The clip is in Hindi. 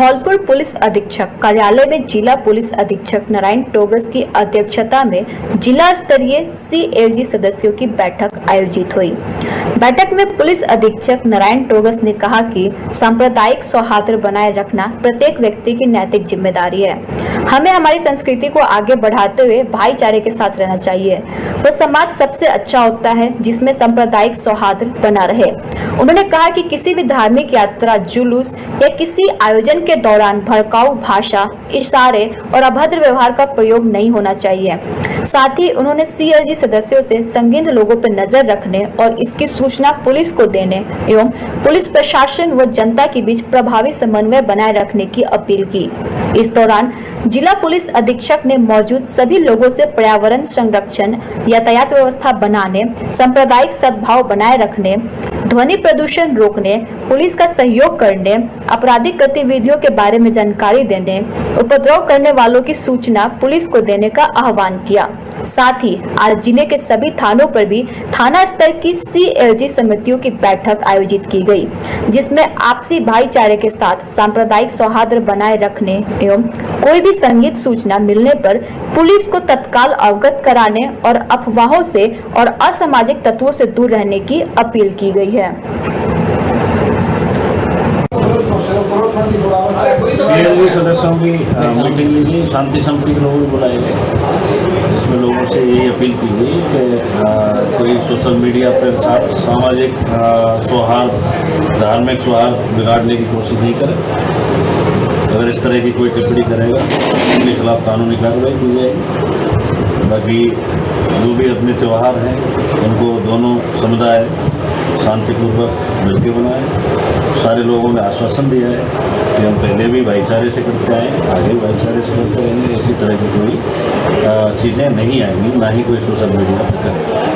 धौलपुर पुलिस अधीक्षक कार्यालय में जिला पुलिस अधीक्षक नारायण टोगस की अध्यक्षता में जिला स्तरीय सीएलजी सदस्यों की बैठक आयोजित हुई। बैठक में पुलिस अधीक्षक नारायण टोगस ने कहा कि सांप्रदायिक सौहार्द बनाए रखना प्रत्येक व्यक्ति की नैतिक ज़िम्मेदारी है। हमें हमारी संस्कृति को आगे बढ़ाते हुए भाईचारे के साथ रहना चाहिए। वह समाज सबसे अच्छा होता है जिसमें सांप्रदायिक सौहार्द बना रहे। उन्होंने कहा कि किसी भी धार्मिक यात्रा, जुलूस या किसी आयोजन के दौरान भड़काऊ भाषा, इशारे और अभद्र व्यवहार का प्रयोग नहीं होना चाहिए। साथ ही उन्होंने सीएलजी सदस्यों से संगीन लोगों पर नज़र रखने और इसकी सूचना पुलिस को देने एवं पुलिस प्रशासन व जनता के बीच प्रभावी समन्वय बनाए रखने की अपील की। इस दौरान जिला पुलिस अधीक्षक ने मौजूद सभी लोगों से पर्यावरण संरक्षण, यातायात व्यवस्था बनाने, सांप्रदायिक सद्भाव बनाए रखने, ध्वनि प्रदूषण रोकने, पुलिस का सहयोग करने, आपराधिक गतिविधियों के बारे में जानकारी देने, उपद्रव करने वालों की सूचना पुलिस को देने का आह्वान किया। साथ ही आज ज़िले के सभी थानों पर भी थाना स्तर की सीएलजी समितियों की बैठक आयोजित की गई, जिसमें आपसी भाईचारे के साथ सांप्रदायिक सौहार्द बनाए रखने एवं कोई भी संगीत सूचना मिलने पर पुलिस को तत्काल अवगत कराने और अफवाहों से और असामाजिक तत्वों से दूर रहने की अपील की गई है। सदस्यों की मीटिंग ली गई शांति समिति के बुलाए गए। जिसमें लोगों से यही अपील की गई कि कोई सोशल मीडिया पर सामाजिक सौहार्द, धार्मिक सौहार्द बिगाड़ने की कोशिश नहीं करे। अगर इस तरह की कोई टिप्पणी करेगा उनके खिलाफ कानूनी कार्रवाई की जाएगी। बाकी जो भी अपने त्यौहार हैं, उनको दोनों समुदाय शांतिपूर्वक मिलकर बनाए सारे लोगों ने आश्वासन दिया है कि हम पहले भी भाईचारे से करते आए, आगे भी भाईचारे से करते रहेंगे। इसी तरह की कोई चीज़ें नहीं आएँगी, ना ही कोई सोशल मीडिया पर करेंगे।